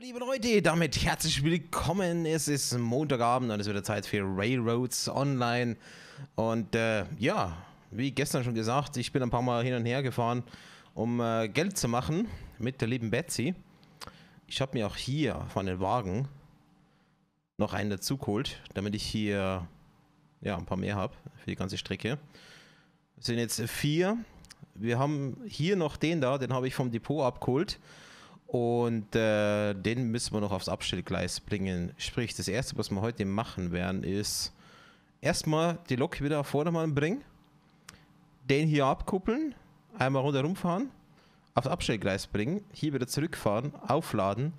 Liebe Leute, damit herzlich willkommen. Es ist Montagabend und es wird Zeit für Railroads Online. Und äh, ja, wie gestern schon gesagt, ich bin ein paar Mal hin und her gefahren, um äh, Geld zu machen mit der lieben Betsy. Ich habe mir auch hier von den Wagen noch einen dazu geholt, damit ich hier ja, ein paar mehr habe für die ganze Strecke. Es sind jetzt vier. Wir haben hier noch den da, den habe ich vom Depot abgeholt. Und äh, den müssen wir noch aufs Abstellgleis bringen. Sprich, das erste, was wir heute machen werden, ist erstmal die Lok wieder auf Vordermann bringen, den hier abkuppeln, einmal rundherum fahren, aufs Abstellgleis bringen, hier wieder zurückfahren, aufladen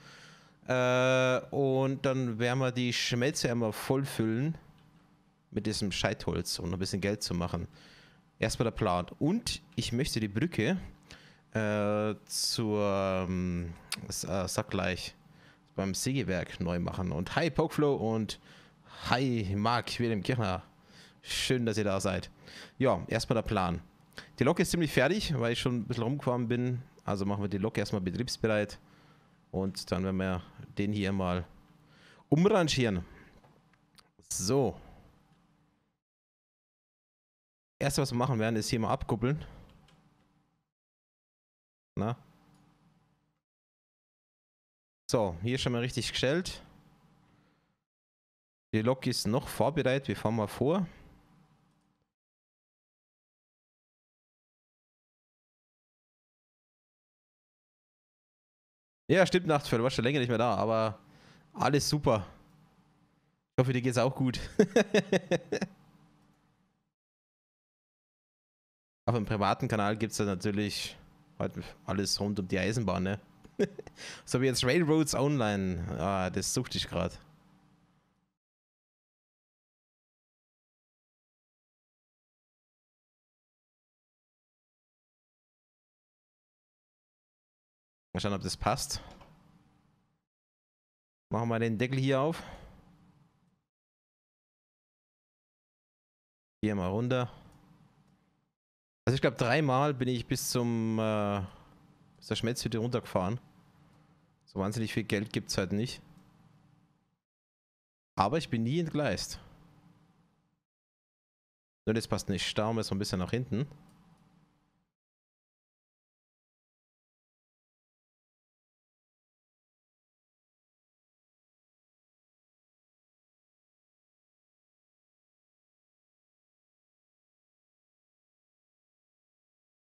äh, und dann werden wir die Schmelze einmal vollfüllen mit diesem Scheitholz, um ein bisschen Geld zu machen. Erstmal der Plan. Und ich möchte die Brücke äh, zur, ähm, äh, sag gleich, beim Sägewerk neu machen. Und hi Pokeflow und hi Marc Wilhelm Kirchner. Schön, dass ihr da seid. Ja, erstmal der Plan. Die Lok ist ziemlich fertig, weil ich schon ein bisschen rumgefahren bin. Also machen wir die Lok erstmal betriebsbereit. Und dann werden wir den hier mal umrangieren. So. Erste, was wir machen werden, ist hier mal abkuppeln. Na? So, hier schon mal richtig gestellt. Die Lok ist noch vorbereitet. Wir fahren mal vor. Ja, stimmt, Nachtfell. Warst schon länger nicht mehr da, aber alles super. Ich hoffe, dir geht's auch gut. Auf dem privaten Kanal gibt es da natürlich Halt alles rund um die Eisenbahn, ne? so wie jetzt Railroads Online. Ah, das suchte ich gerade. Mal schauen, ob das passt. Machen wir den Deckel hier auf. Hier mal runter. Also ich glaube dreimal bin ich bis zum äh, bis der Schmelzhütte runtergefahren. So wahnsinnig viel Geld gibt es halt nicht. Aber ich bin nie entgleist. Nur das passt nicht. Staum ist so ein bisschen nach hinten.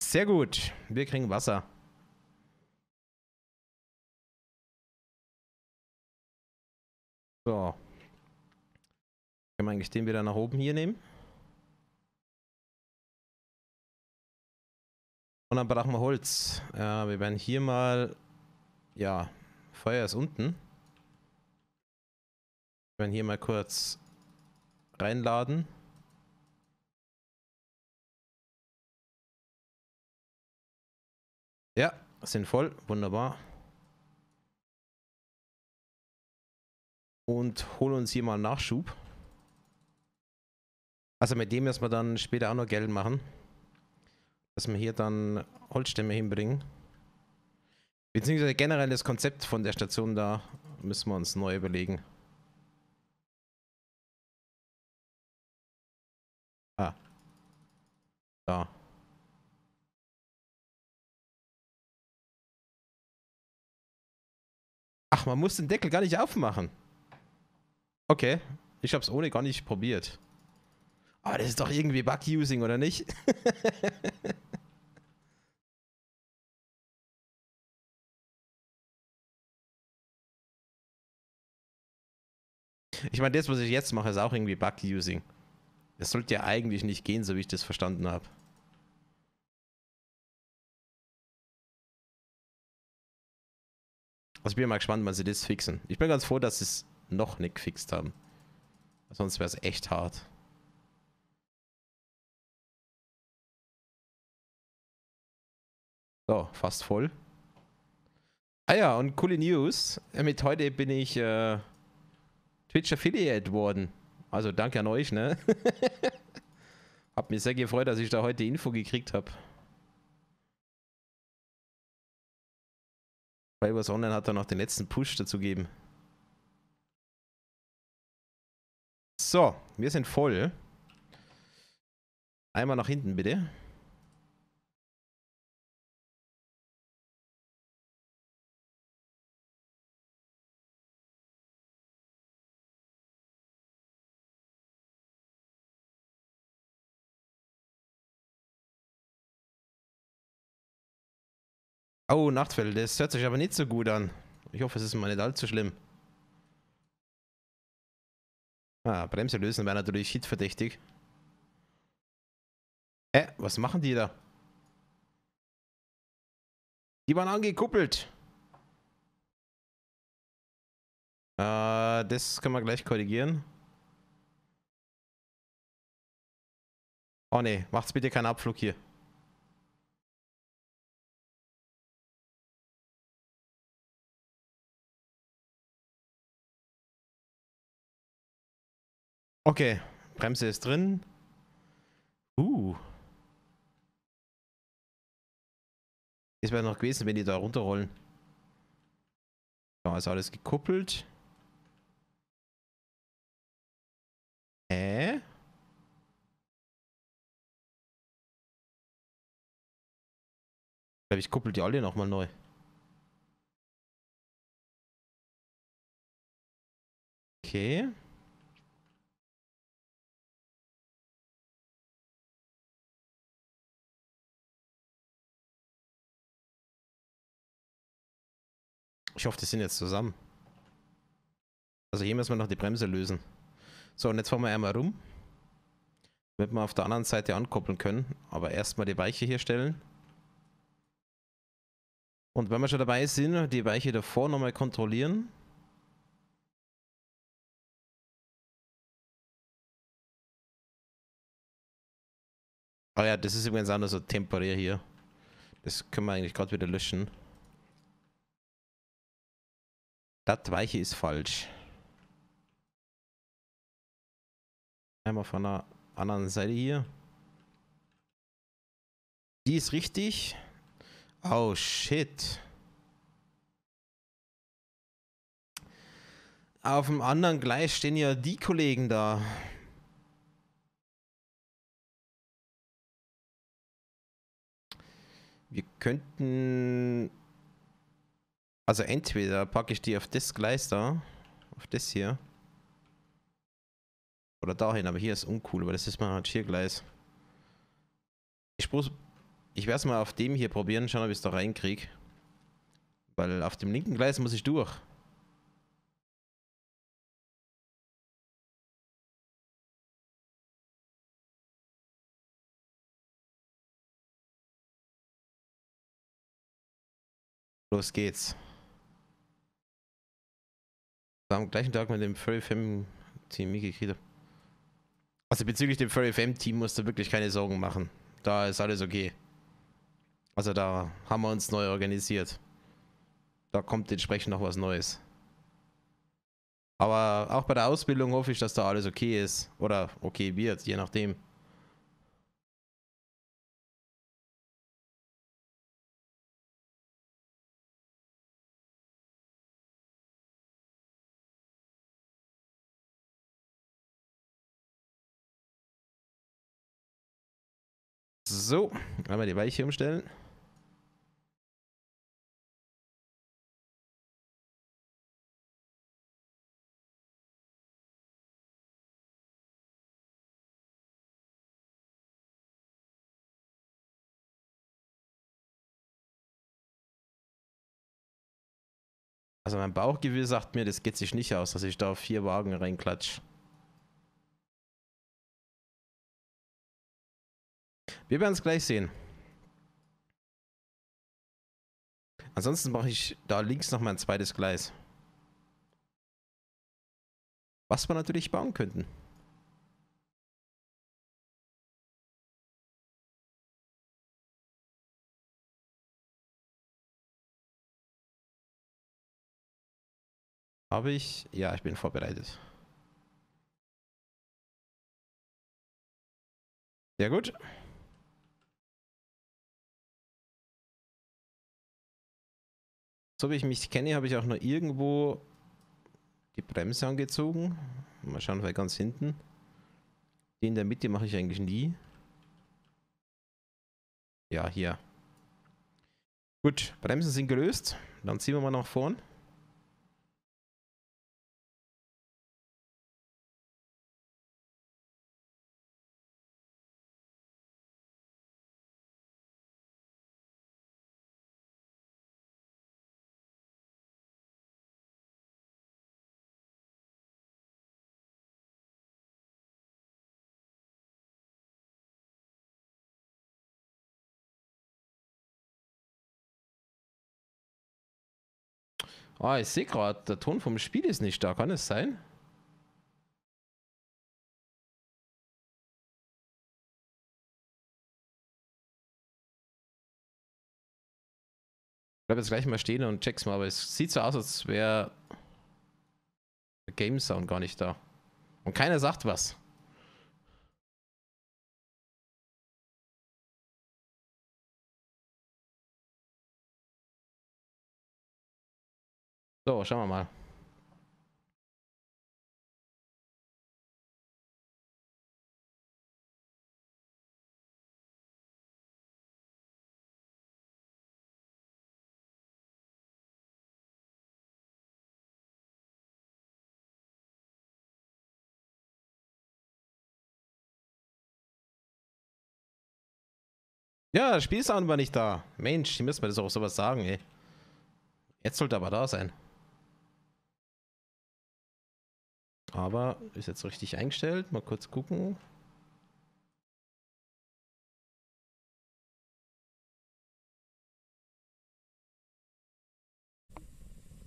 Sehr gut. Wir kriegen Wasser. So. Können wir eigentlich den wieder nach oben hier nehmen? Und dann brauchen wir Holz. Ja, wir werden hier mal... Ja, Feuer ist unten. Wir werden hier mal kurz reinladen. Ja, sind voll. Wunderbar. Und holen uns hier mal Nachschub. Also mit dem müssen wir dann später auch noch Geld machen. Dass wir hier dann Holzstämme hinbringen. Beziehungsweise generell das Konzept von der Station da müssen wir uns neu überlegen. Ah. Da. Ach, man muss den Deckel gar nicht aufmachen. Okay. Ich hab's ohne gar nicht probiert. Aber das ist doch irgendwie Bug-Using, oder nicht? ich meine, das, was ich jetzt mache, ist auch irgendwie Bug-Using. Das sollte ja eigentlich nicht gehen, so wie ich das verstanden habe. Also ich bin mal gespannt, wann sie das fixen. Ich bin ganz froh, dass sie es noch nicht gefixt haben. Sonst wäre es echt hart. So, fast voll. Ah ja, und coole News. Mit heute bin ich äh, Twitch Affiliate worden. Also danke an euch, ne? hab mich sehr gefreut, dass ich da heute Info gekriegt habe. Drivers Online hat da noch den letzten Push dazu gegeben. So, wir sind voll. Einmal nach hinten, bitte. Oh, Nachtfell, das hört sich aber nicht so gut an. Ich hoffe, es ist mal nicht allzu schlimm. Ah, Bremse lösen wäre natürlich hitverdächtig. Hä, äh, was machen die da? Die waren angekuppelt. Äh, das können wir gleich korrigieren. Oh ne, macht's bitte keinen Abflug hier. Okay, Bremse ist drin. Uh. Das wäre noch gewesen, wenn die da runterrollen. Da ist alles gekuppelt. Hä? Ich glaube, ich kuppel die alle nochmal neu. Okay. Ich hoffe, die sind jetzt zusammen. Also hier müssen wir noch die Bremse lösen. So, und jetzt fahren wir einmal rum. Damit wir auf der anderen Seite ankoppeln können. Aber erstmal die Weiche hier stellen. Und wenn wir schon dabei sind, die Weiche davor nochmal kontrollieren. Ah ja, das ist übrigens auch nur so temporär hier. Das können wir eigentlich gerade wieder löschen. Das Weiche ist falsch. Einmal von der anderen Seite hier. Die ist richtig. Oh shit. Auf dem anderen Gleis stehen ja die Kollegen da. Wir könnten also entweder packe ich die auf das Gleis da, auf das hier. Oder dahin, aber hier ist uncool, weil das ist mein Rangiergleis. Ich, ich werde es mal auf dem hier probieren, schauen, ob ich es da reinkriege. Weil auf dem linken Gleis muss ich durch. Los geht's am gleichen Tag mit dem Furry Fem Team mitgekriegt habe. Also bezüglich dem Furry Fem Team musst du wirklich keine Sorgen machen. Da ist alles okay. Also da haben wir uns neu organisiert. Da kommt entsprechend noch was Neues. Aber auch bei der Ausbildung hoffe ich, dass da alles okay ist. Oder okay wird, je nachdem. So, einmal die Weiche umstellen. Also mein Bauchgefühl sagt mir, das geht sich nicht aus, dass ich da auf vier Wagen reinklatsche. Wir werden es gleich sehen. Ansonsten mache ich da links noch mal ein zweites Gleis. Was wir natürlich bauen könnten. Habe ich? Ja, ich bin vorbereitet. Sehr gut. So wie ich mich kenne, habe ich auch nur irgendwo die Bremse angezogen. Mal schauen, vielleicht ganz hinten. Die in der Mitte mache ich eigentlich nie. Ja, hier. Gut, Bremsen sind gelöst. Dann ziehen wir mal nach vorn. Ah, ich sehe gerade, der Ton vom Spiel ist nicht da. Kann es sein? Ich bleibe jetzt gleich mal stehen und check's mal, aber es sieht so aus, als wäre der Game Sound gar nicht da. Und keiner sagt was. So, schauen wir mal. Ja, Spielsound war nicht da. Mensch, die müssen mir das auch sowas sagen, ey. Jetzt sollte aber da sein. Aber ist jetzt richtig eingestellt. Mal kurz gucken.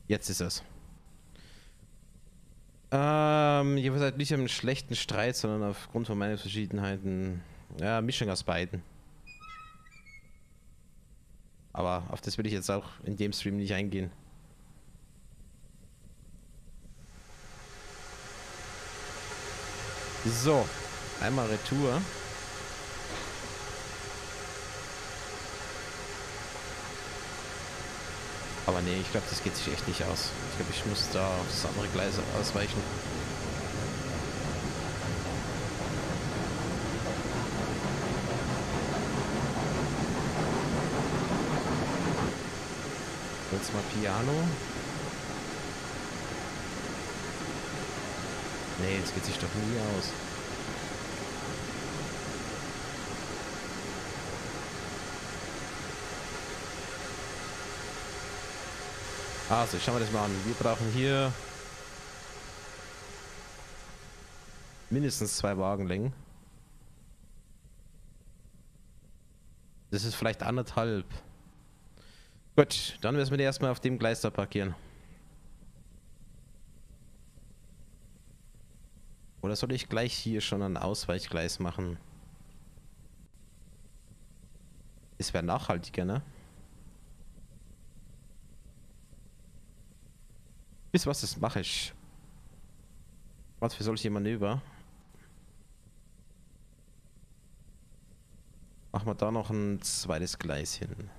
Jetzt ist es. Ähm, ihr seid nicht im schlechten Streit, sondern aufgrund von meinen Verschiedenheiten. Ja, Mischung aus beiden. Aber auf das will ich jetzt auch in dem Stream nicht eingehen. So, einmal Retour. Aber nee, ich glaube, das geht sich echt nicht aus. Ich glaube, ich muss da auf das andere Gleis ausweichen. Jetzt mal Piano. Nee, das geht sich doch nie aus. Also, schauen wir das mal an. Wir brauchen hier mindestens zwei Wagenlängen. Das ist vielleicht anderthalb. Gut, dann müssen wir die erstmal auf dem Gleis da parkieren. Oder soll ich gleich hier schon ein Ausweichgleis machen? Es wäre nachhaltiger, ne? Wisst was, das mache ich. Was für solche Manöver? Machen wir da noch ein zweites Gleis hin.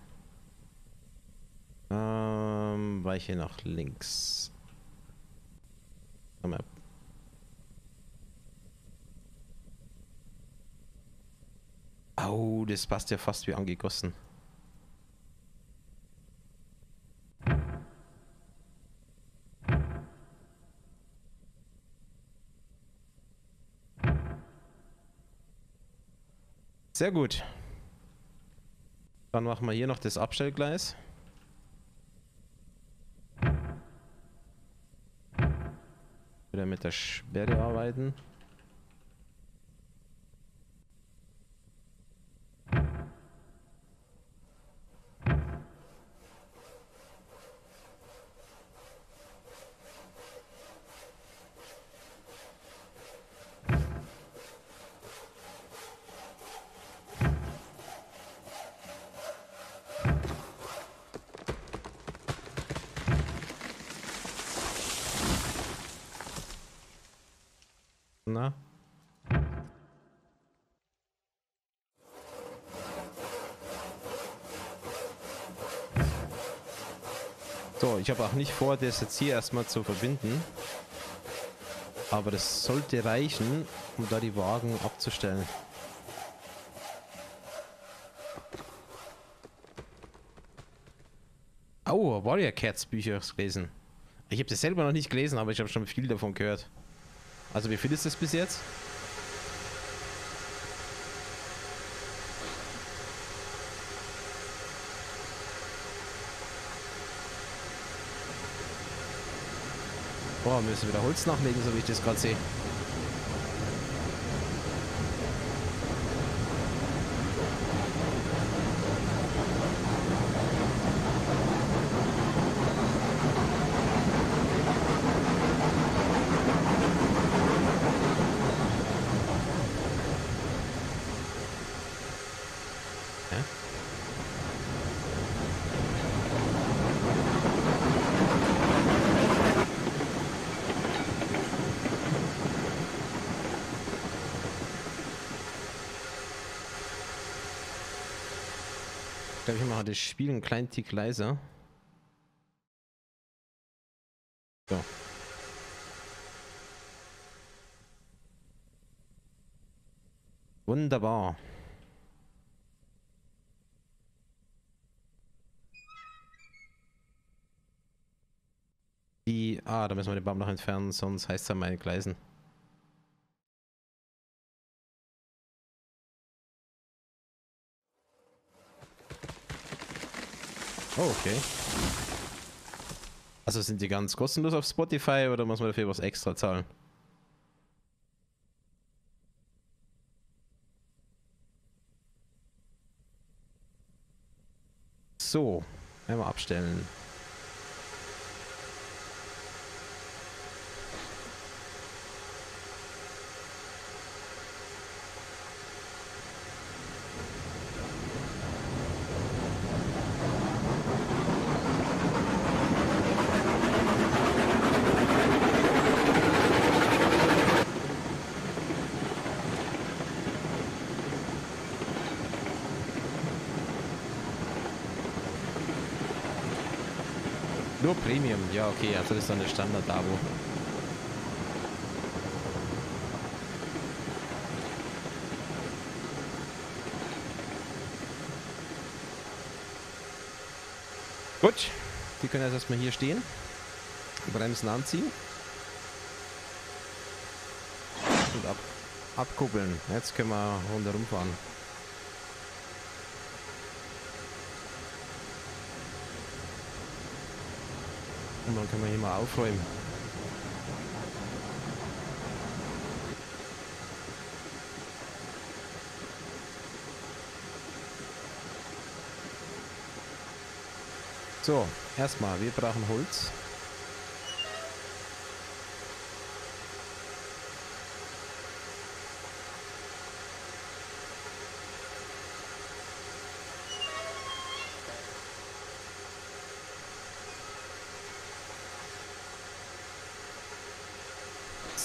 Ähm, weiche nach links. Haben wir Oh, das passt ja fast wie angegossen. Sehr gut. Dann machen wir hier noch das Abstellgleis. Wieder mit der Sperre arbeiten. Na? So, ich habe auch nicht vor, das jetzt hier erstmal zu verbinden. Aber das sollte reichen, um da die Wagen abzustellen. Oh, Warrior Cats Bücher gelesen. Ich habe das selber noch nicht gelesen, aber ich habe schon viel davon gehört. Also wie findest du das bis jetzt? Müssen wieder Holz nachlegen, so wie ich das gerade sehe. Mache das Spiel einen kleinen Tick leiser. So. Wunderbar. Die, ah, da müssen wir den Baum noch entfernen, sonst heißt es an meine Gleisen. Oh, okay. Also sind die ganz kostenlos auf Spotify oder muss man dafür was extra zahlen? So, einmal abstellen. Nur Premium, ja okay, also das ist dann eine Standard-Abo. Gut, die können jetzt erstmal hier stehen. Bremsen anziehen. Und ab, abkuppeln. Jetzt können wir rundherum fahren. Und dann können wir hier mal aufräumen. So, erstmal, wir brauchen Holz.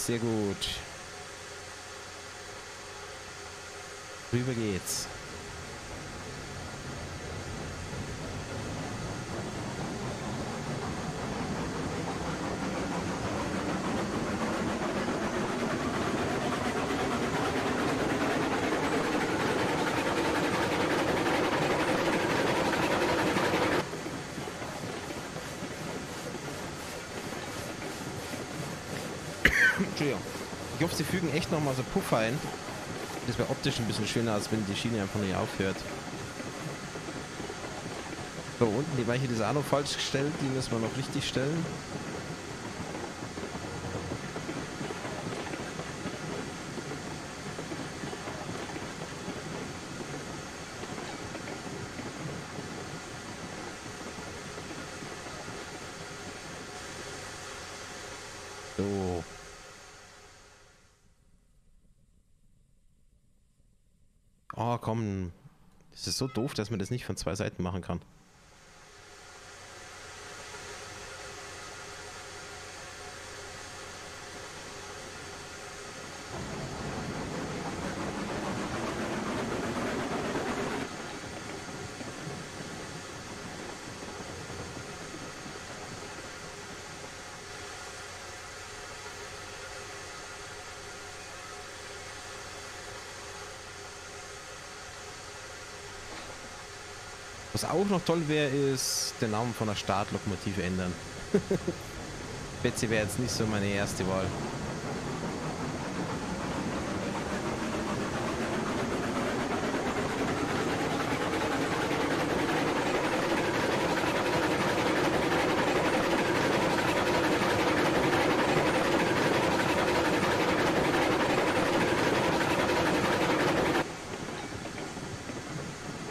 Sehr gut. Rüber geht's. Entschuldigung. Ich hoffe, sie fügen echt nochmal so Puffer ein. Das wäre optisch ein bisschen schöner, als wenn die Schiene einfach nicht aufhört. So, unten die Weiche auch noch falsch gestellt. Die müssen wir noch richtig stellen. So. Oh, komm. Das ist so doof, dass man das nicht von zwei Seiten machen kann. Was auch noch toll wäre, ist den Namen von der Startlokomotive ändern. Betsy wäre jetzt nicht so meine erste Wahl.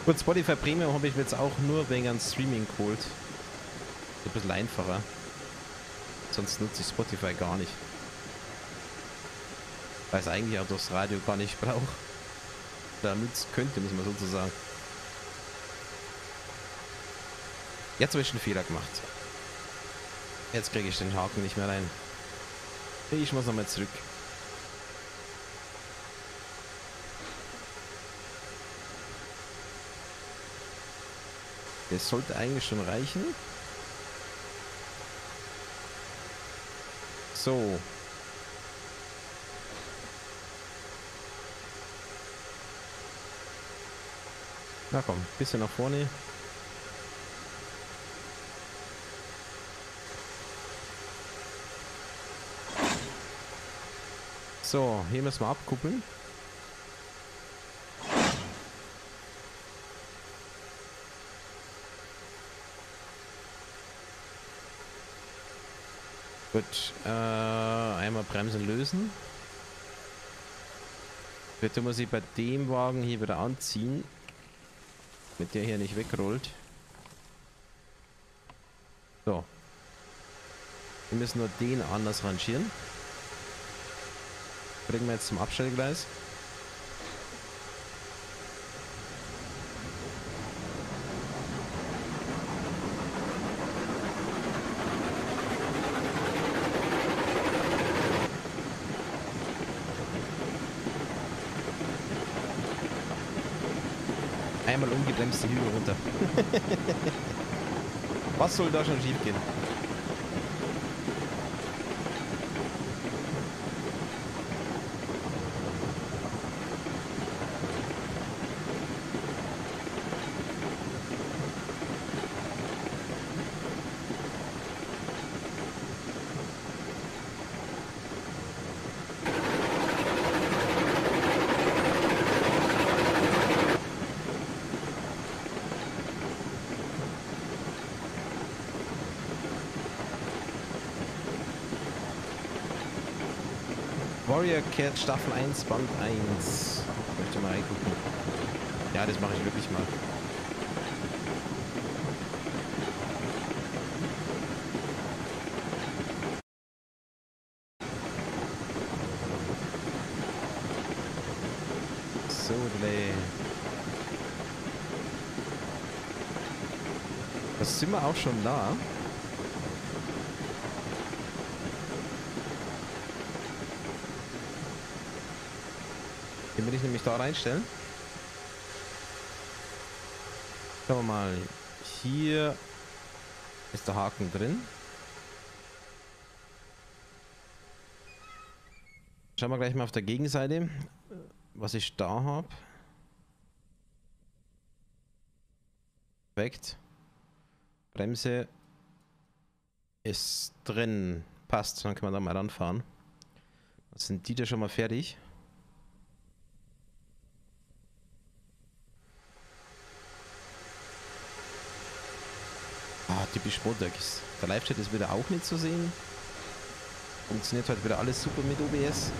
Gut, Spotify Premium habe ich jetzt auch nur wegen einem Streaming geholt. Ein bisschen einfacher. Sonst nutze ich Spotify gar nicht. Weil es eigentlich auch das Radio gar nicht braucht. Da nützt könnte, muss man sozusagen. Jetzt habe ich einen Fehler gemacht. Jetzt kriege ich den Haken nicht mehr rein. Ich muss nochmal zurück. Das sollte eigentlich schon reichen. So. Na komm, bisschen nach vorne. So, hier müssen wir abkuppeln. Gut, äh, einmal Bremsen lösen. Bitte muss ich bei dem Wagen hier wieder anziehen, damit der hier nicht wegrollt. So. Wir müssen nur den anders rangieren. Bringen wir jetzt zum Abstellgleis. Umgebremst die Hügel runter. Was soll da schon schief gehen? Warrior Cat Staffel 1, Band 1. Ich möchte mal reingucken. Ja, das mache ich wirklich mal. So, Delay. Das sind wir auch schon da. Den will ich nämlich da reinstellen. Schauen wir mal. Hier ist der Haken drin. Schauen wir gleich mal auf der Gegenseite, was ich da habe. Perfekt. Bremse ist drin. Passt, dann können wir da mal ranfahren. Dann sind die da schon mal fertig. Typisch Modex. Der Live-Chat ist wieder auch nicht zu sehen. Funktioniert heute wieder alles super mit OBS.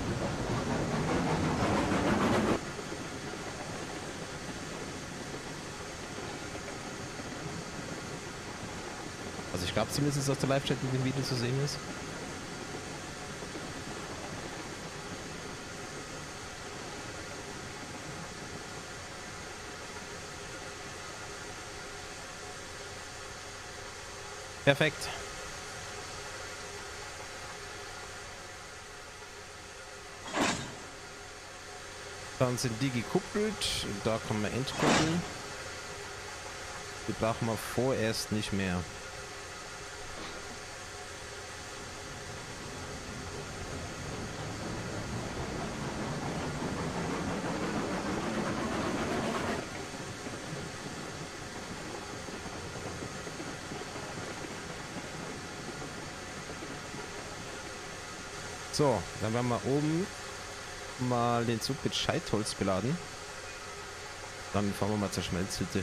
Also ich glaube zumindest, dass der Live-Chat mit dem Video zu sehen ist. Perfekt. Dann sind die gekuppelt. Da kann man entkuppeln. Die brauchen wir vorerst nicht mehr. So, dann werden wir oben mal den Zug mit Scheitholz beladen. Dann fahren wir mal zur Schmelzhütte.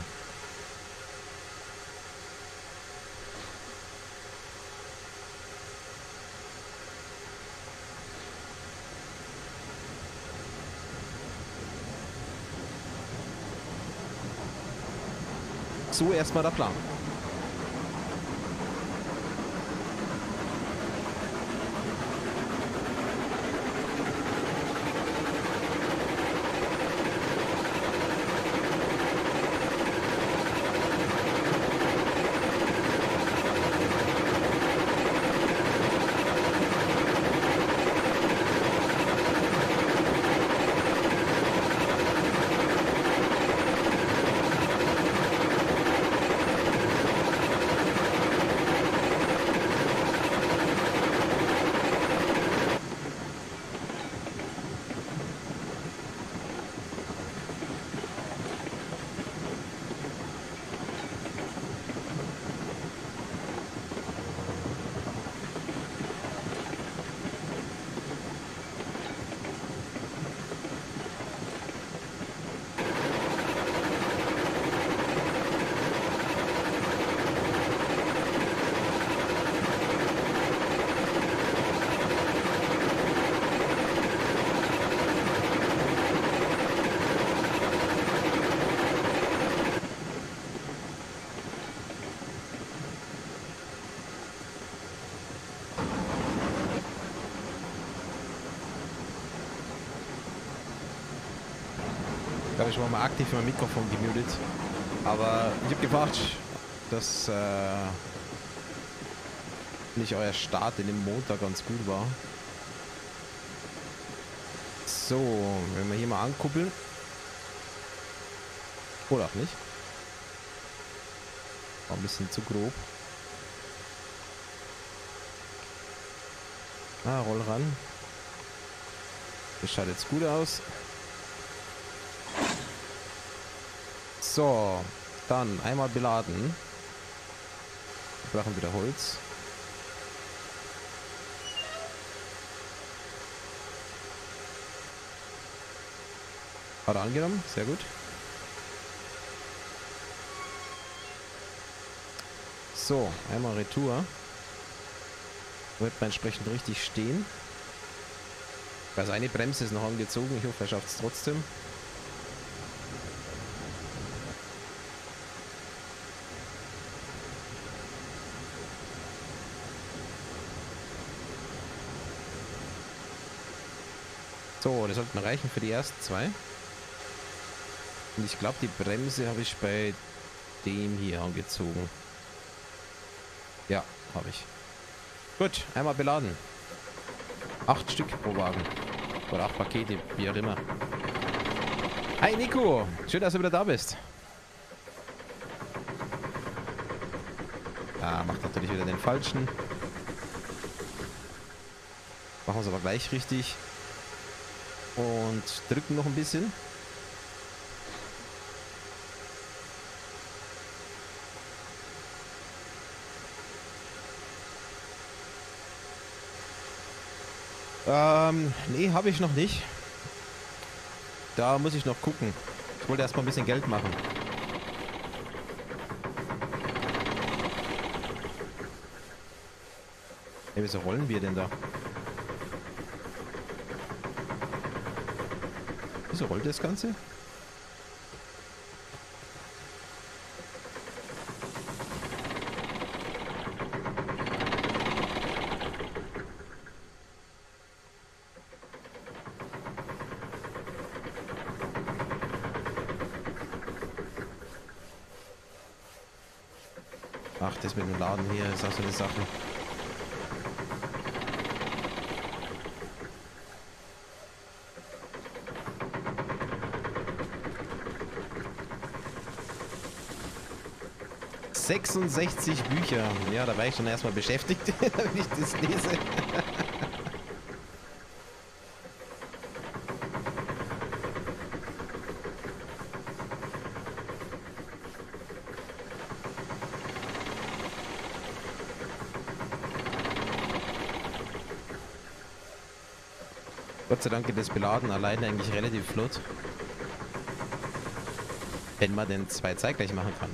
So erstmal der Plan. Glaube ich, war mal aktiv mein Mikrofon gemutet. Aber ich habe gefragt, dass äh, nicht euer Start in dem Montag ganz gut war. So, wenn wir hier mal ankuppeln. Oder auch nicht. War ein bisschen zu grob. Ah, roll ran. Das schaut jetzt gut aus. So, dann einmal beladen. Wir brauchen wieder Holz. Hat er angenommen, sehr gut. So, einmal Retour. Wird man entsprechend richtig stehen. Also eine Bremse ist noch angezogen. Ich hoffe, er schafft es trotzdem. So, das sollte reichen für die ersten zwei. Und ich glaube, die Bremse habe ich bei dem hier angezogen. Ja, habe ich. Gut, einmal beladen. Acht Stück pro Wagen. Oder acht Pakete, wie auch immer. Hi Nico, schön, dass du wieder da bist. Ah, macht natürlich wieder den falschen. Machen wir es aber gleich richtig und drücken noch ein bisschen. Ähm, nee, habe ich noch nicht. Da muss ich noch gucken. Ich wollte erstmal ein bisschen Geld machen. Hey, wieso rollen wir denn da? Wieso rollt das Ganze? Ach, das mit dem Laden hier ist auch so eine Sache. 66 Bücher. Ja, da war ich schon erstmal beschäftigt, wenn ich das lese. Gott sei Dank geht das Beladen alleine eigentlich relativ flott. Wenn man den zwei zeitgleich machen kann.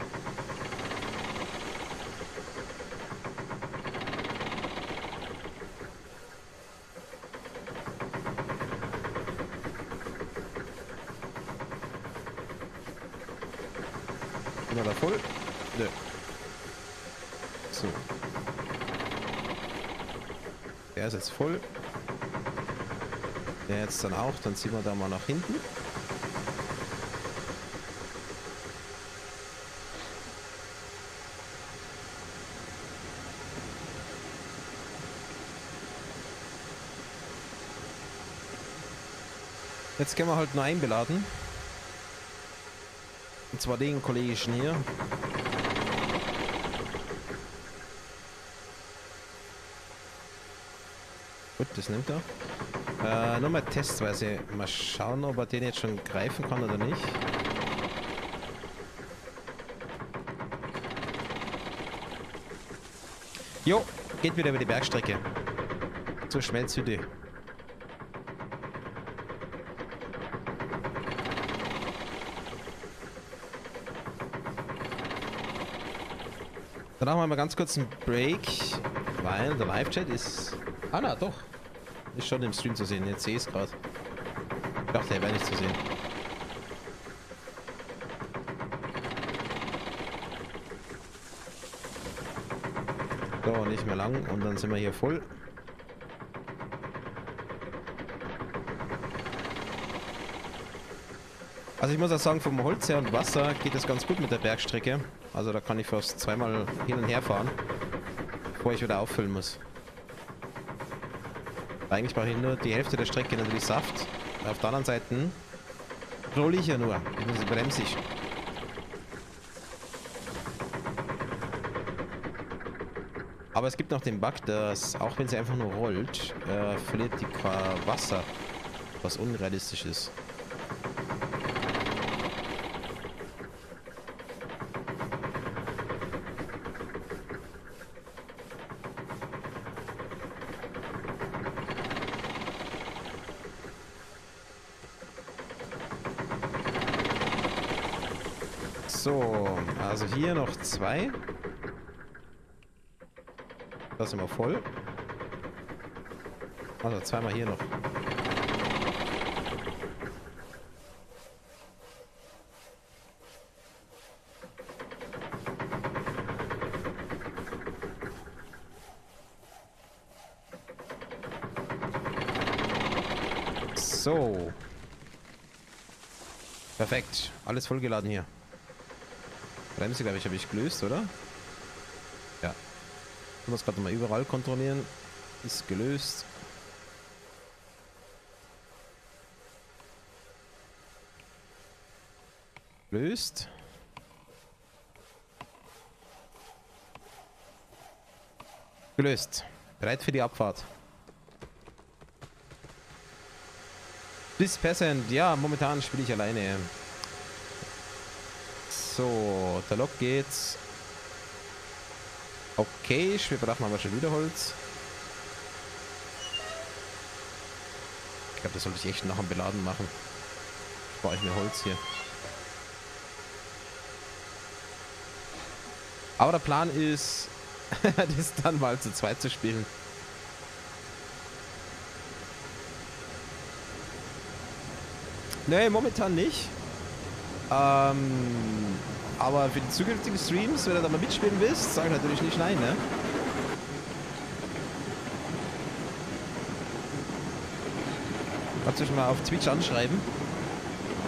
Sind wir da voll? Nö. So. Der ist jetzt voll. Der jetzt dann auch. Dann ziehen wir da mal nach hinten. Jetzt können wir halt nur einbeladen. Und zwar den Kollegen hier. Gut, das nimmt er. Äh, nur mal testweise. Mal schauen, ob er den jetzt schon greifen kann oder nicht. Jo, geht wieder über die Bergstrecke. Zur Schmelzhütte. Dann machen wir mal ganz kurz einen Break, weil der Live-Chat ist... Ah na, doch. Ist schon im Stream zu sehen. Jetzt sehe ich es gerade. Ich dachte, er wäre nicht zu sehen. So, nicht mehr lang und dann sind wir hier voll. Also ich muss auch sagen, vom Holz her und Wasser geht es ganz gut mit der Bergstrecke. Also da kann ich fast zweimal hin und her fahren, bevor ich wieder auffüllen muss. Eigentlich brauche ich nur die Hälfte der Strecke natürlich Saft. Auf der anderen Seite rolle ich ja nur. Ich muss bremsig. Aber es gibt noch den Bug, dass auch wenn sie einfach nur rollt, äh, verliert die Wasser, was unrealistisch ist. So, also hier noch zwei. Das sind wir voll. Also zweimal hier noch. So. Perfekt. Alles vollgeladen hier. Bremse, glaube ich, habe ich gelöst, oder? Ja. Ich muss gerade mal überall kontrollieren. Ist gelöst. Gelöst. Gelöst. Bereit für die Abfahrt. Bis Percent. Ja, momentan spiele ich alleine. So, der Lok geht's. Okay, wir brauchen aber schon wieder Holz. Ich glaube, das sollte ich echt nach dem Beladen machen. Spare ich mir Holz hier. Aber der Plan ist, das dann mal zu zweit zu spielen. Nee, momentan nicht. Ähm, aber für die zukünftigen Streams, wenn du da mal mitspielen willst, sag natürlich nicht nein, ne? Kannst du schon mal auf Twitch anschreiben.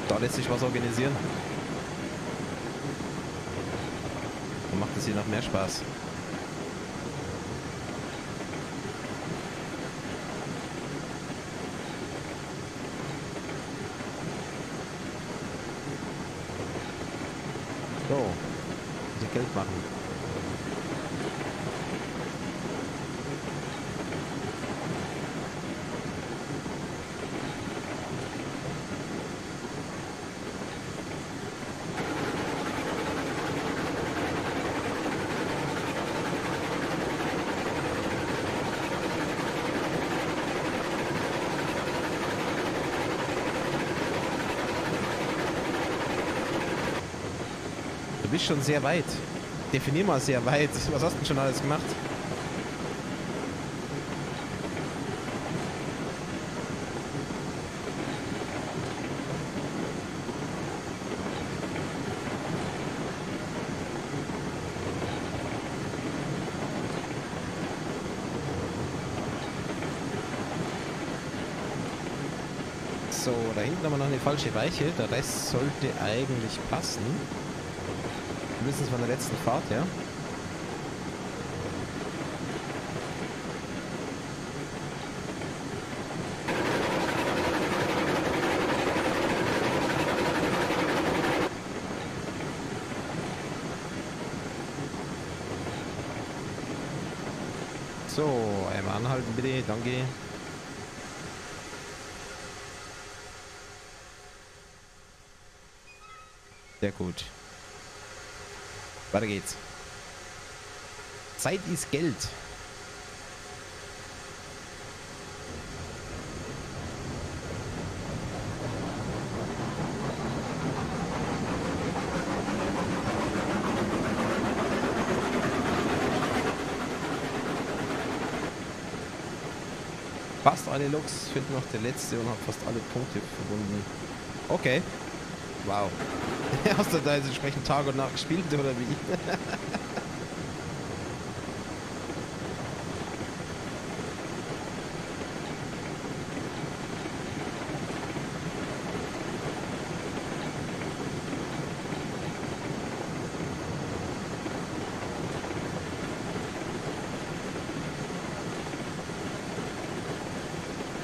Da lässt sich was organisieren. Dann macht es hier noch mehr Spaß. Bist schon sehr weit. Definier mal sehr weit. Was hast du denn schon alles gemacht? So, da hinten haben wir noch eine falsche Weiche. Der Rest sollte eigentlich passen. Von der letzten Fahrt, ja. So, einmal anhalten bitte, danke. Sehr gut. Weiter geht's. Zeit ist Geld. Fast alle Loks fehlt noch der letzte und hat fast alle Punkte verbunden. Okay. Wow. Hast du da jetzt entsprechend Tag und Nacht gespielt oder wie?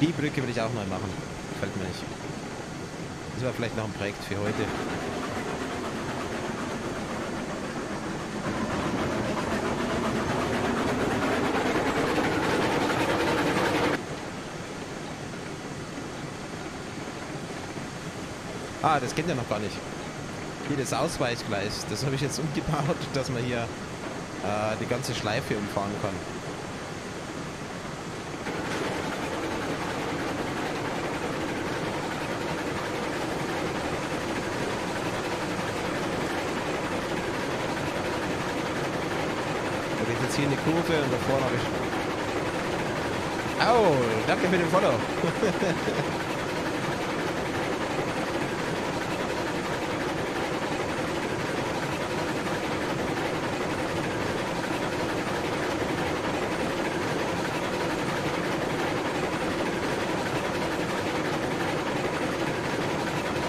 Die Brücke würde ich auch neu machen. Gefällt mir nicht. Das war vielleicht noch ein Projekt für heute. Ah, das kennt ihr noch gar nicht. Hier das Ausweichgleis, das habe ich jetzt umgebaut, dass man hier äh, die ganze Schleife umfahren kann. Da geht jetzt hier in die Kurve und da vorne habe ich... Au, danke für den Follow.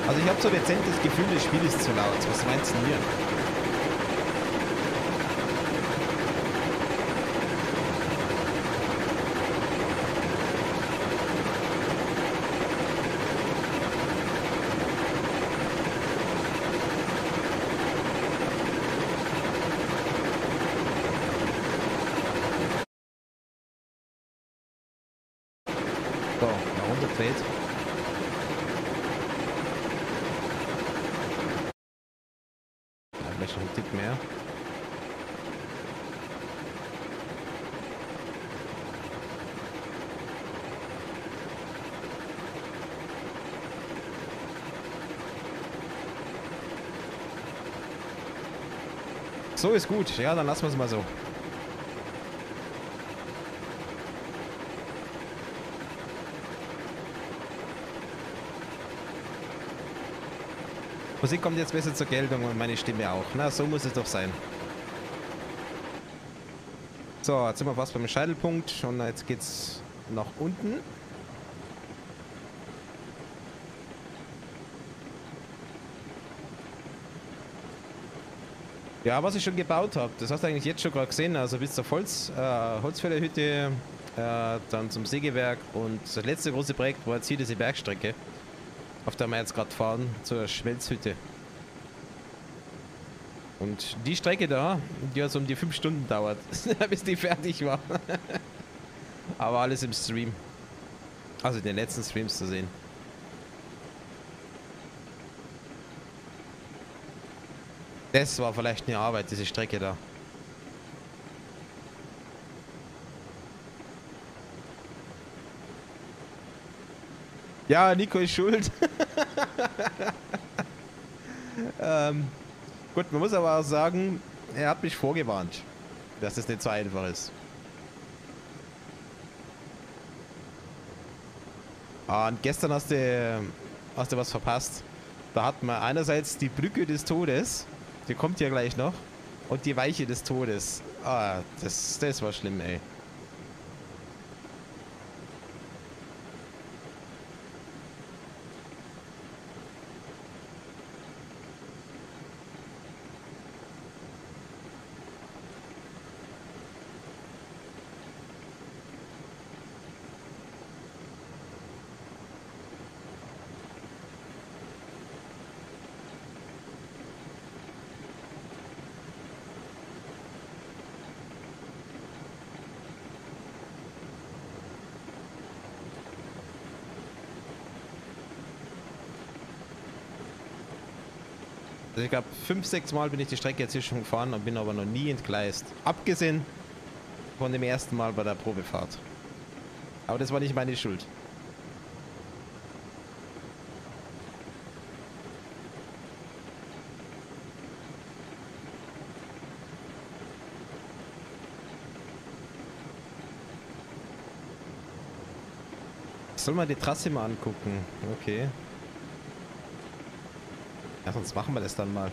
Also ich habe so dezent das Gefühl, das Spiel ist zu laut. Was meinst du hier? So, mal runtergedreht. Ja, vielleicht noch ein Tick mehr. So ist gut. Ja, dann lassen wir es mal so. Musik kommt jetzt besser zur Geltung und meine Stimme auch. Na, so muss es doch sein. So, jetzt sind wir fast beim Scheitelpunkt und jetzt geht's nach unten. Ja, was ich schon gebaut habe, das hast du eigentlich jetzt schon gerade gesehen. Also bis zur Holz, äh, Holzfällerhütte, äh, dann zum Sägewerk und das letzte große Projekt war jetzt hier diese Bergstrecke, auf der wir jetzt gerade fahren, zur Schmelzhütte. Und die Strecke da, die hat so um die 5 Stunden dauert, bis die fertig war. Aber alles im Stream. Also in den letzten Streams zu sehen. Das war vielleicht eine Arbeit, diese Strecke da. Ja, Nico ist schuld. ähm, Gut, man muss aber auch sagen, er hat mich vorgewarnt, dass das nicht so einfach ist. Ah, und gestern hast du, hast du was verpasst. Da hat man einerseits die Brücke des Todes, die kommt ja gleich noch, und die Weiche des Todes. Ah, das, das war schlimm, ey. Ich glaube, fünf, sechs Mal bin ich die Strecke jetzt hier schon gefahren und bin aber noch nie entgleist. Abgesehen von dem ersten Mal bei der Probefahrt. Aber das war nicht meine Schuld. soll mal die Trasse mal angucken. Okay. Ja, sonst machen wir das dann mal.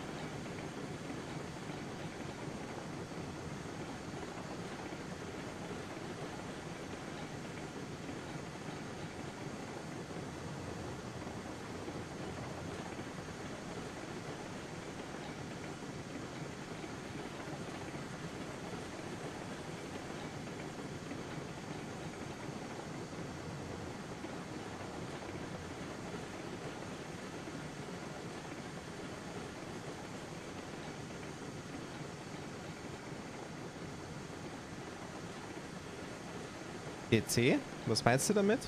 PC? Was meinst du damit?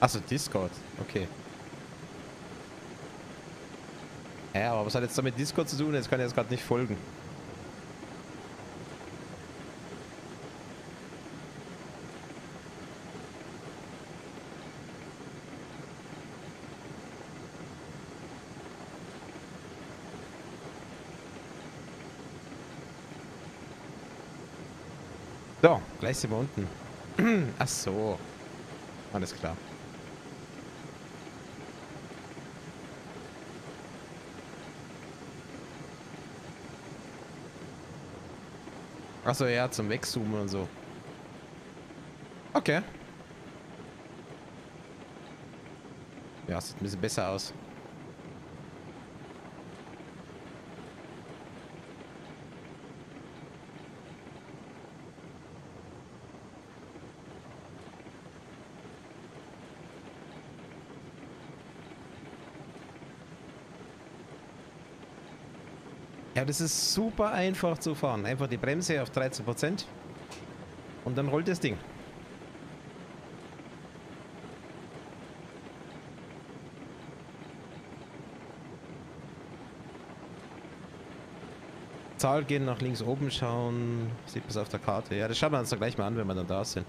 Achso, Discord. Okay. Ja, aber was hat jetzt damit Discord zu tun? Jetzt kann ich jetzt gerade nicht folgen. So, gleich sind wir unten. Ach so. Alles klar. Achso, ja, zum Wegzoomen und so. Okay. Ja, sieht ein bisschen besser aus. Ja, das ist super einfach zu fahren. Einfach die Bremse auf 13% und dann rollt das Ding. Zahl gehen nach links oben schauen. Sieht man es auf der Karte. Ja, das schauen wir uns dann gleich mal an, wenn wir dann da sind.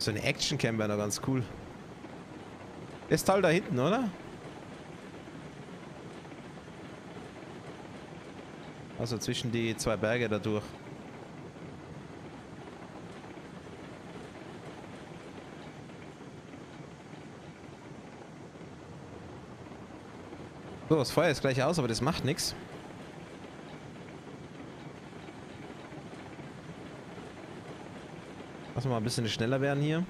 So eine Action-Cam wäre noch ganz cool. Das Tal da hinten, oder? Also zwischen die zwei Berge da durch. So, das Feuer ist gleich aus, aber das macht nichts. Lass mal ein bisschen schneller werden hier.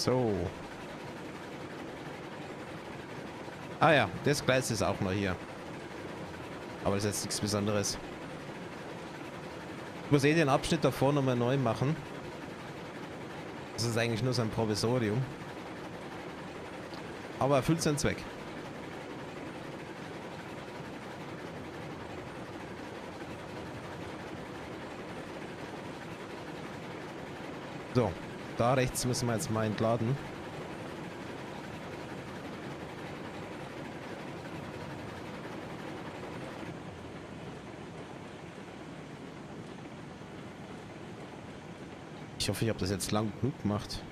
So. Ah ja, das Gleis ist auch noch hier. Aber das ist jetzt nichts Besonderes. Ich muss eh den Abschnitt davor nochmal neu machen. Das ist eigentlich nur so ein Provisorium. Aber erfüllt seinen Zweck. So, da rechts müssen wir jetzt mal entladen. Hoffe, ich habe das jetzt lang genug gemacht.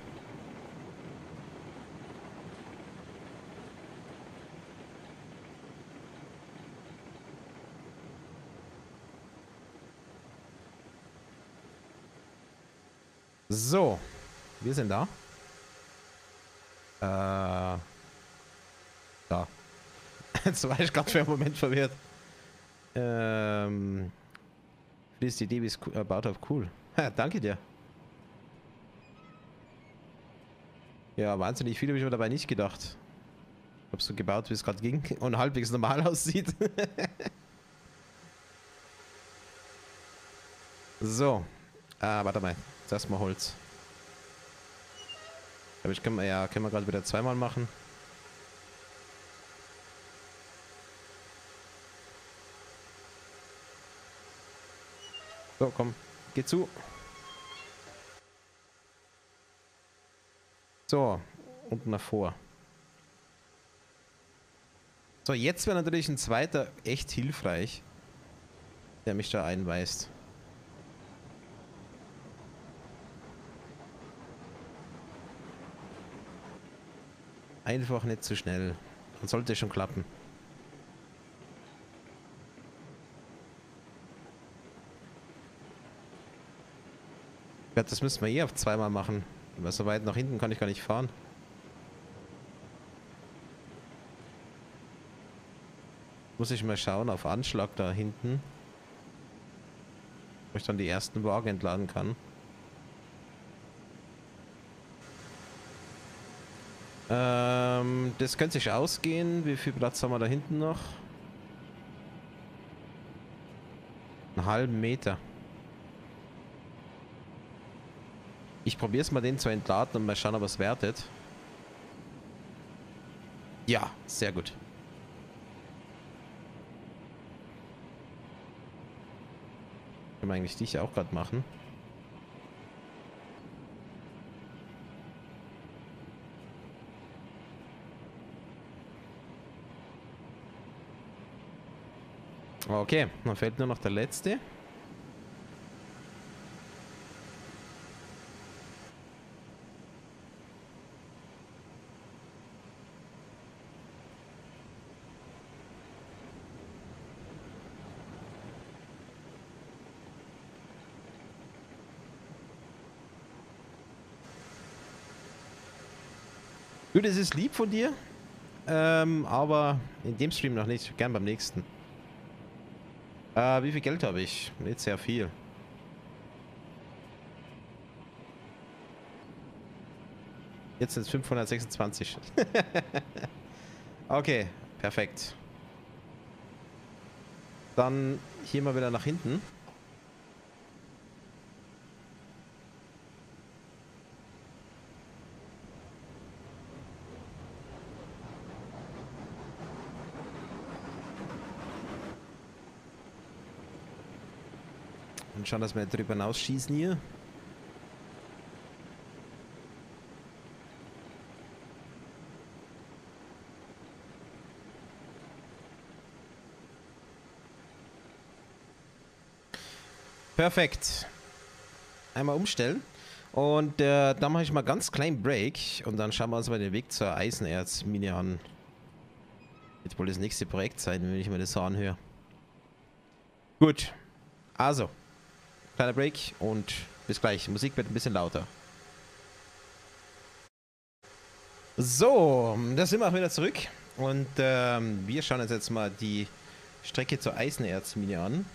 So, wir sind da. Äh, da. Jetzt war ich gerade für einen Moment verwirrt. Ähm, Please, die DB ist about of cool. Ha, danke dir. Ja, wahnsinnig viel habe ich mir dabei nicht gedacht. Ich habe so gebaut, wie es gerade ging und halbwegs normal aussieht. so. Ah, warte mal. Zuerst mal Holz. Aber ich kann ja, können wir gerade wieder zweimal machen. So, komm. Geh zu. So, und nach vor. So, jetzt wäre natürlich ein zweiter echt hilfreich, der mich da einweist. Einfach nicht zu schnell. Dann sollte schon klappen. Ja, das müssen wir eh auf zweimal machen. Weil so weit nach hinten kann ich gar nicht fahren. Muss ich mal schauen auf Anschlag da hinten. Wo ich dann die ersten Wagen entladen kann. Ähm, das könnte sich ausgehen. Wie viel Platz haben wir da hinten noch? Einen halben Meter. Ich probiere es mal den zu entladen und mal schauen, ob es wertet. Ja, sehr gut. Können wir eigentlich dich auch gerade machen. Okay, dann fehlt nur noch der letzte. Gut, es ist lieb von dir. Ähm, aber in dem Stream noch nicht. Gern beim nächsten. Äh, wie viel Geld habe ich? Nicht sehr viel. Jetzt sind es 526. okay, perfekt. Dann hier mal wieder nach hinten. Schauen, dass wir drüber hinausschießen hier. Perfekt. Einmal umstellen. Und äh, dann mache ich mal ganz kleinen Break und dann schauen wir uns mal den Weg zur Eisenerz-Mine an. Wird wohl das nächste Projekt sein, wenn ich mir das so anhöre. Gut. Also. Kleiner Break und bis gleich. Musik wird ein bisschen lauter. So, da sind wir auch wieder zurück. Und ähm, wir schauen uns jetzt mal die Strecke zur Eisenerzmine an.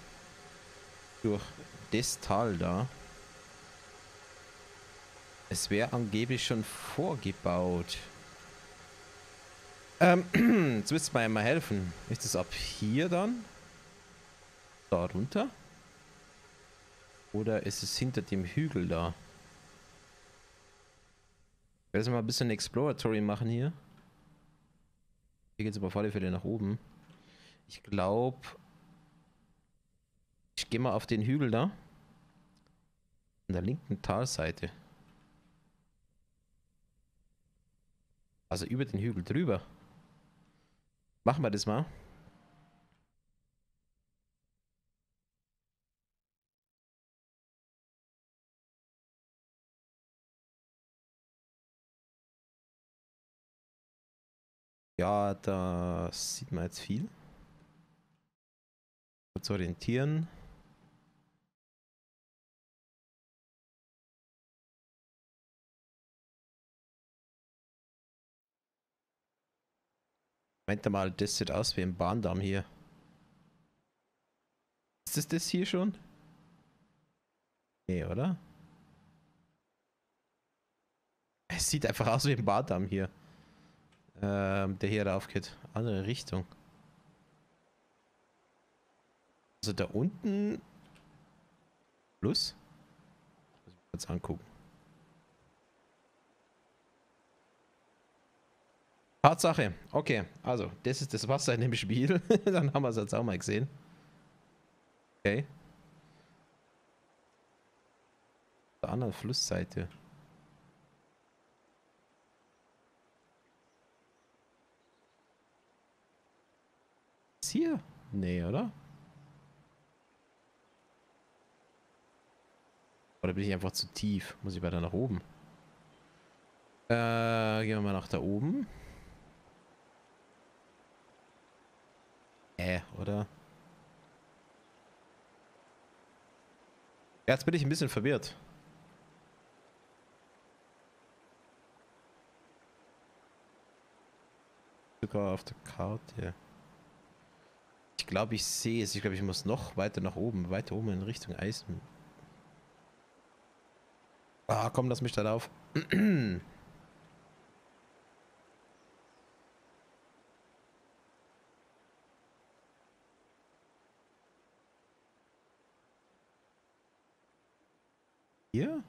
Durch das Tal da. Es wäre angeblich schon vorgebaut. Ähm, jetzt müsst ihr mir mal helfen. Ist das ab hier dann? da runter? Oder ist es hinter dem Hügel da? Werde jetzt mal ein bisschen Exploratory machen hier. Hier geht es aber auf alle Fälle nach oben. Ich glaube, ich gehe mal auf den Hügel da. An der linken Talseite. Also über den Hügel drüber. Machen wir das mal. Ja, da sieht man jetzt viel. Kurz orientieren. Meint mal, das sieht aus wie ein Bahndamm hier. Ist das das hier schon? Nee, oder? Es sieht einfach aus wie ein Bahndamm hier. Ähm, der hier rauf geht. Andere Richtung. Also da unten... Plus? Muss ich kurz angucken. Tatsache. Okay, also, das ist das Wasser in dem Spiel. Dann haben wir es jetzt auch mal gesehen. Okay. Auf der anderen Flussseite. Hier? Nee, oder? Oder bin ich einfach zu tief? Muss ich weiter nach oben? Äh, gehen wir mal nach da oben. Äh, oder? Jetzt bin ich ein bisschen verwirrt. Sogar auf der Karte. Ich glaube, ich sehe es. Ich glaube, ich muss noch weiter nach oben. Weiter oben in Richtung Eisen. Ah, komm, lass mich da drauf. Hier?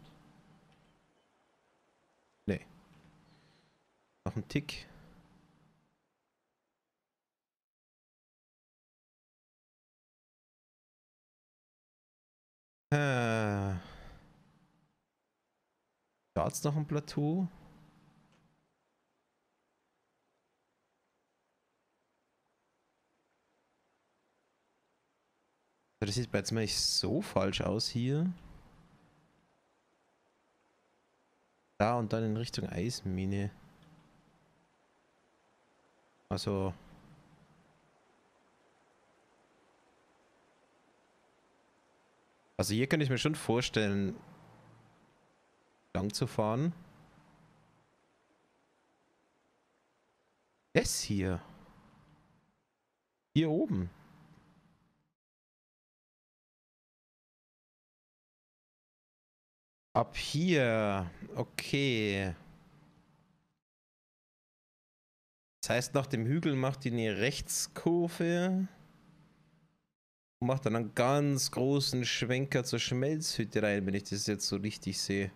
Nee. Noch ein Tick. Da ist noch ein Plateau. Das sieht jetzt mal so falsch aus hier. Da und dann in Richtung Eismine. Also. Also hier könnte ich mir schon vorstellen, lang zu fahren. Das hier. Hier oben. Ab hier. Okay. Das heißt, nach dem Hügel macht die eine Rechtskurve. Und macht dann einen ganz großen Schwenker zur Schmelzhütte rein, wenn ich das jetzt so richtig sehe.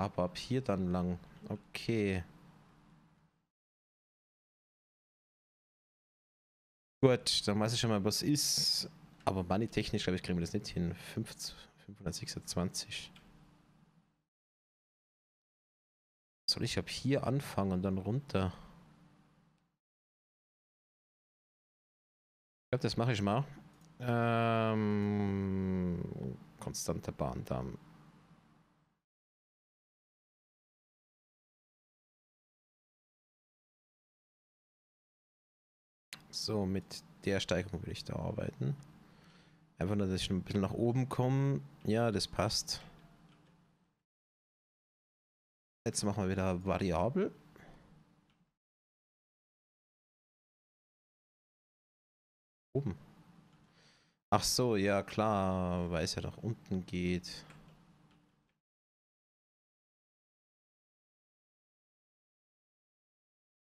Aber ab hier dann lang. Okay. Gut, dann weiß ich schon mal, was ist. Aber money-technisch, glaube ich, kriegen wir das nicht hin. 526. Soll ich ab hier anfangen und dann runter? Ich glaube, das mache ich mal. Ähm, konstanter Bahndamm. So, mit der Steigerung will ich da arbeiten. Einfach nur, dass ich ein bisschen nach oben komme. Ja, das passt. Jetzt machen wir wieder variabel. Oben. Ach so, ja klar, weil es ja nach unten geht.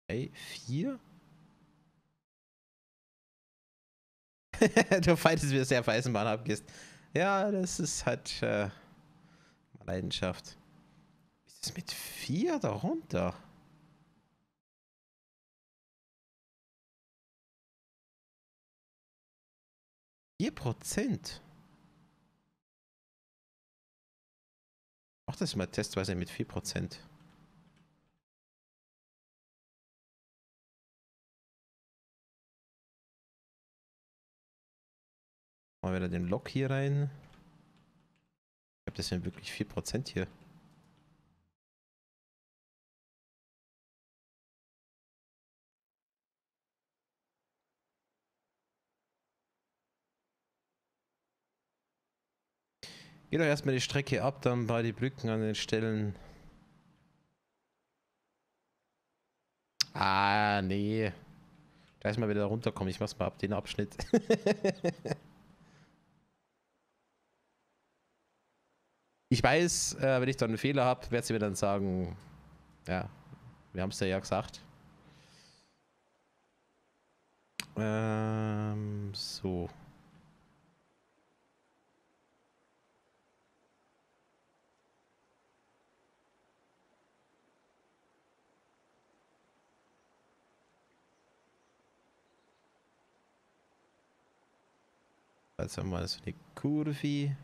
Hey, vier? du fightest wieder sehr auf Eisenbahn abgehst. Ja, das ist halt äh, Leidenschaft. Ist das mit vier darunter? Vier Prozent. Mach das mal testweise mit vier Prozent. Mal wieder den Lock hier rein. Ich glaube, das sind wirklich 4% hier. Geh doch erstmal die Strecke ab, dann bei die Brücken an den Stellen. Ah, nee. Da ist mal wieder runterkommen. Ich mach's mal ab den Abschnitt. Ich weiß, äh, wenn ich dann einen Fehler habe, wird sie mir dann sagen, ja, wir haben es ja gesagt. Ähm, so. Jetzt haben wir so eine Kurve.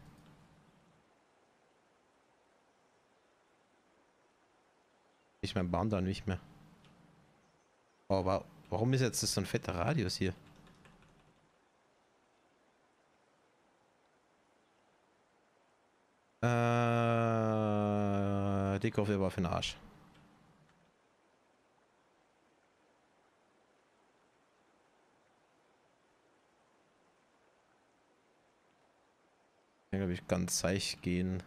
Ich mein Bahn da nicht mehr. Aber warum ist jetzt das so ein fetter Radius hier? Äh, die Kurve war für den Arsch. Glaube ich ganz seich gehen.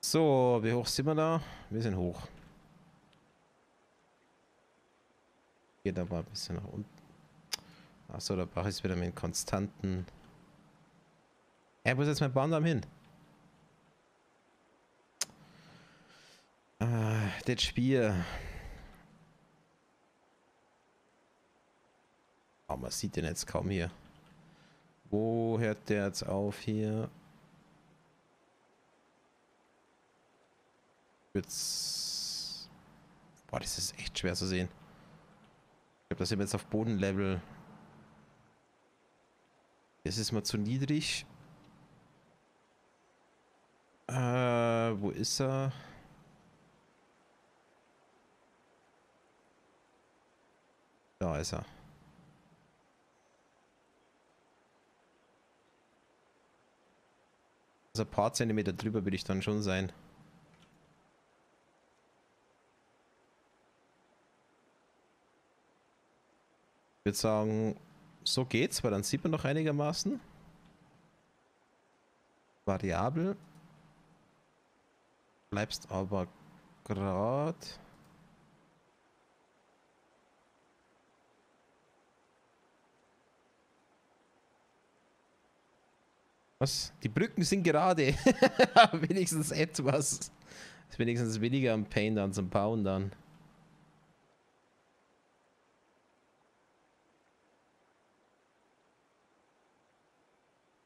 So, wie hoch sind wir da? Wir sind hoch. Geht aber ein bisschen nach unten. Achso, da brauche ich es wieder mit konstanten. Wo ist jetzt mein Bahndamm hin? Ah, das Spiel. Oh, man sieht den jetzt kaum hier. Wo hört der jetzt auf hier? Jetzt. Boah, das ist echt schwer zu sehen. Ich glaube, das sind wir jetzt auf Bodenlevel. Das ist mal zu niedrig. Äh, wo ist er? Da ist er. Also ein paar Zentimeter drüber würde ich dann schon sein. Ich würde sagen, so geht's, weil dann sieht man noch einigermaßen. Variabel. Bleibst aber gerade. Was? Die Brücken sind gerade. wenigstens etwas. Ist wenigstens weniger am Pain dann zum Bauen dann.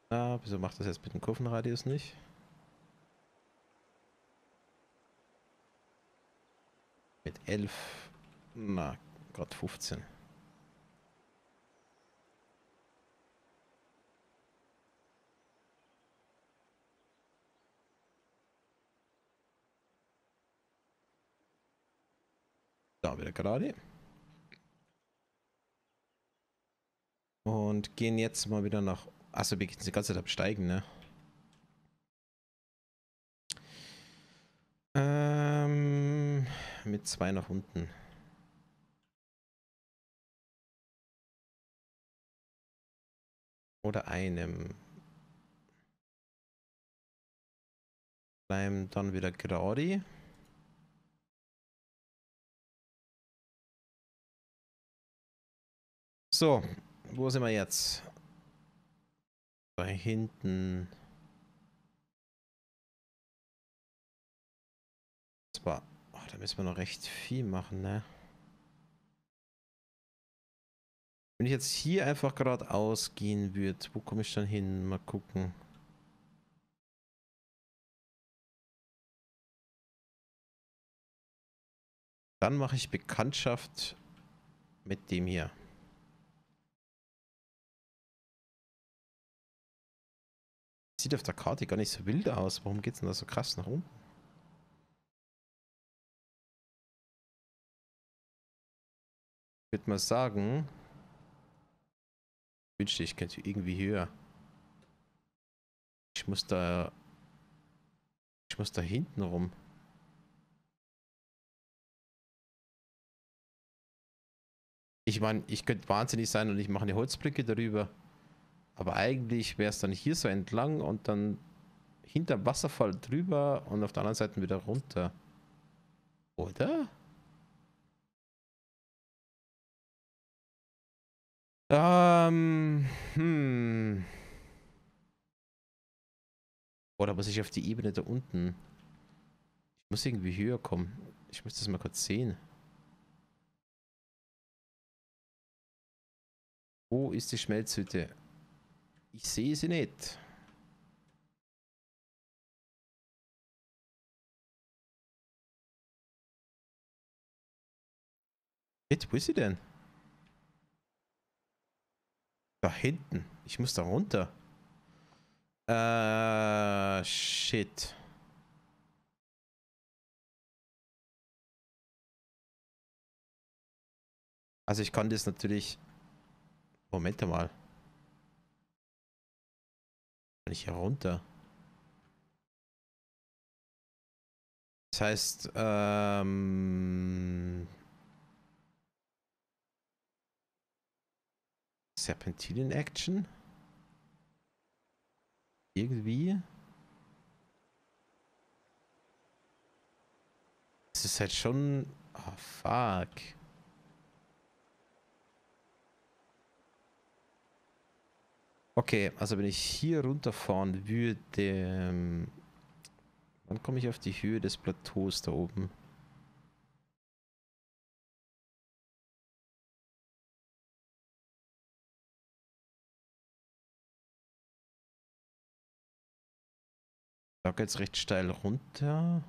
Ah, wieso macht das jetzt mit dem Kurvenradius nicht? Mit 11. Na, Gott, 15. Da wieder gerade. Und gehen jetzt mal wieder nach Achso, wir gehen die ganze Zeit absteigen, ne? Ähm, mit zwei nach unten. Oder einem. Bleiben dann wieder gerade. So, wo sind wir jetzt? Da hinten. Zwar, oh, da müssen wir noch recht viel machen, ne? Wenn ich jetzt hier einfach geradeaus gehen würde, wo komme ich dann hin? Mal gucken. Dann mache ich Bekanntschaft mit dem hier. Sieht auf der Karte gar nicht so wild aus. Warum geht es denn da so krass nach unten? Ich würde mal sagen, ich wünschte, ich könnte irgendwie höher. Ich muss da... Ich muss da hinten rum. Ich meine, ich könnte wahnsinnig sein und ich mache eine Holzbrücke darüber. Aber eigentlich wäre es dann hier so entlang und dann hinter Wasserfall drüber und auf der anderen Seite wieder runter. Oder? Ähm, hm. Oder muss ich auf die Ebene da unten? Ich muss irgendwie höher kommen. Ich muss das mal kurz sehen. Wo ist die Schmelzhütte? Ich sehe sie nicht. Jetzt, wo ist sie denn? Da hinten. Ich muss da runter. Äh, shit. Also ich kann das natürlich Moment mal. Kann ich hier runter? Das heißt, ähm... Serpentinen Action? Irgendwie? Es ist halt schon... Oh, fuck. Okay, also wenn ich hier runterfahren würde, ähm, dann komme ich auf die Höhe des Plateaus da oben. Da geht es recht steil runter.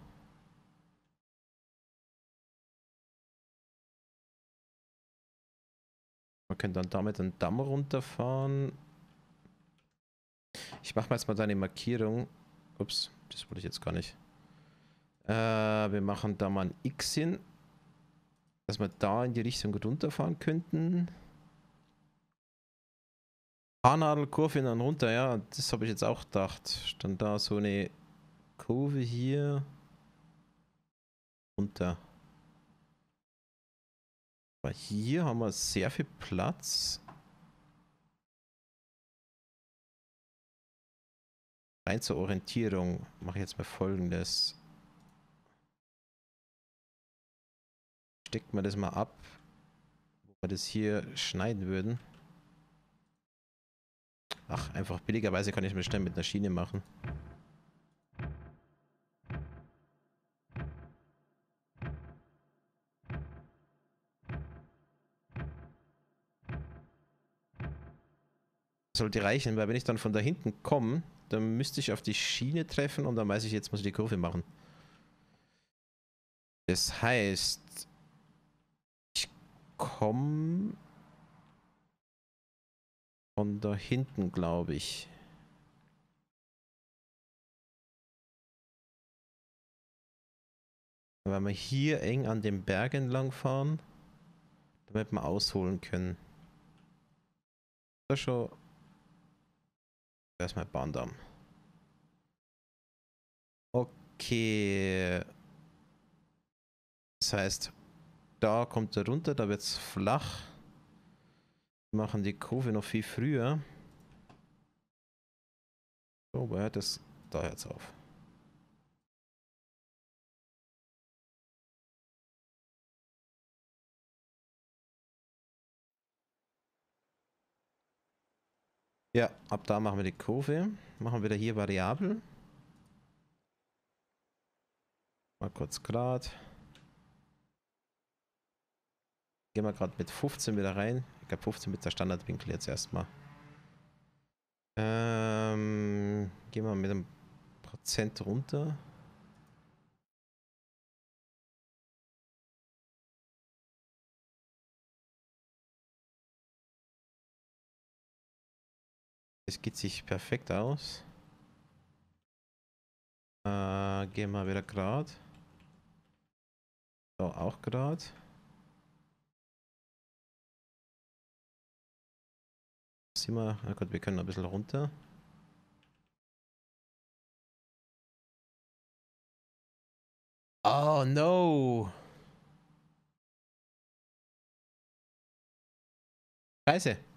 Man könnte dann damit einen Damm runterfahren. Ich mache mal jetzt mal deine Markierung. Ups, das wollte ich jetzt gar nicht. Äh, wir machen da mal ein X hin. Dass wir da in die Richtung runterfahren könnten. Haarnadelkurve dann runter, ja, das habe ich jetzt auch gedacht. Dann da so eine Kurve hier runter. Aber hier haben wir sehr viel Platz. Rein zur Orientierung mache ich jetzt mal folgendes. Steckt man das mal ab, wo wir das hier schneiden würden. Ach, einfach billigerweise kann ich mir schnell mit einer Schiene machen. Sollte reichen, weil wenn ich dann von da hinten komme, dann müsste ich auf die Schiene treffen und dann weiß ich, jetzt muss ich die Kurve machen. Das heißt, ich komme von da hinten, glaube ich. Weil wir hier eng an den Bergen lang fahren, damit wir ausholen können. Das ist schon Erstmal Bahndamm. Okay. Das heißt, da kommt er runter, da wird es flach. Wir machen die Kurve noch viel früher. So, wo hört das? Da hört es auf. Ja, ab da machen wir die Kurve. Machen wir wieder hier variabel. Mal kurz Grad. Gehen wir gerade mit 15 wieder rein. Ich glaube 15 mit der Standardwinkel jetzt erstmal. Ähm, gehen wir mit einem Prozent runter. Es geht sich perfekt aus. Äh, gehen wir wieder gerade. So, auch gerade. Sind wir, na gut, wir können ein bisschen runter. Oh no! Scheiße.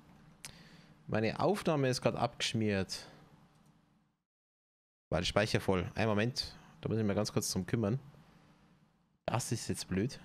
Meine Aufnahme ist gerade abgeschmiert. Der Speicher voll. Ein Moment, da muss ich mir ganz kurz drum kümmern. Das ist jetzt blöd.